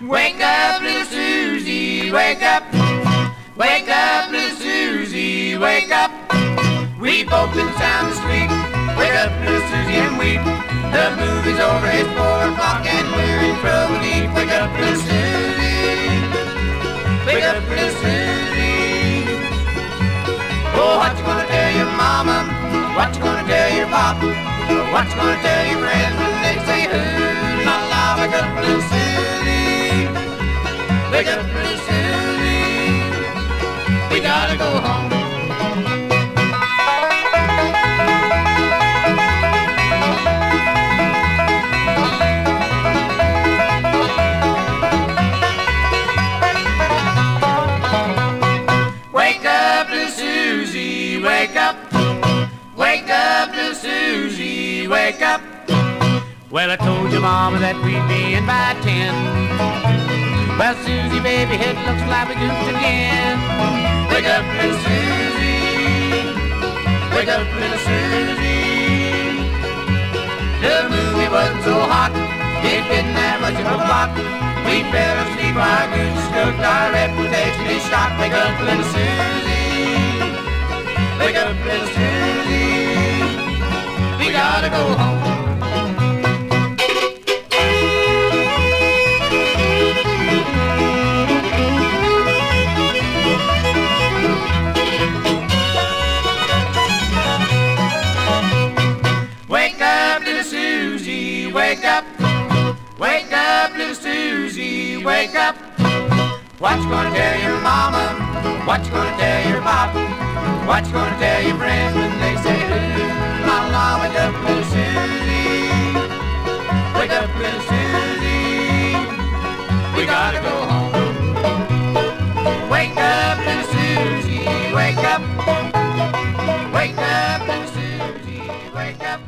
Wake up, little Susie, wake up. Wake up, little Susie, wake up. We both been sound asleep. Wake up, little Susie, and weep. The movie's over, it's four o'clock, and we're in trouble deep. Wake up, little Susie. Wake up, little Susie. Oh, what you gonna tell your mama? What you gonna tell your papa? What you gonna tell your friends when they Wake up, little Susie. We gotta go home. Wake up, Susie, wake up. Wake up, Susie, wake up. Well, I told your mama that we'd be in by ten. Well, Susie, baby, it looks like we goofed again. Wake up, little Susie. Wake up, little Susie. The movie wasn't so hot. It didn't have much of a plot. We fell asleep, our goose is cooked, our reputation is shot. Wake up, little Susie. Wake up, little Susie. We gotta go home. wake up. Wake up, little Susie, wake up. What you gonna tell your mama? What you gonna tell your pop? What you gonna tell your friends when they say, ooh, la la, wake up, little Susie. Wake up, little Susie. We gotta go home. Wake up, little Susie, wake up. Wake up, little Susie, wake up.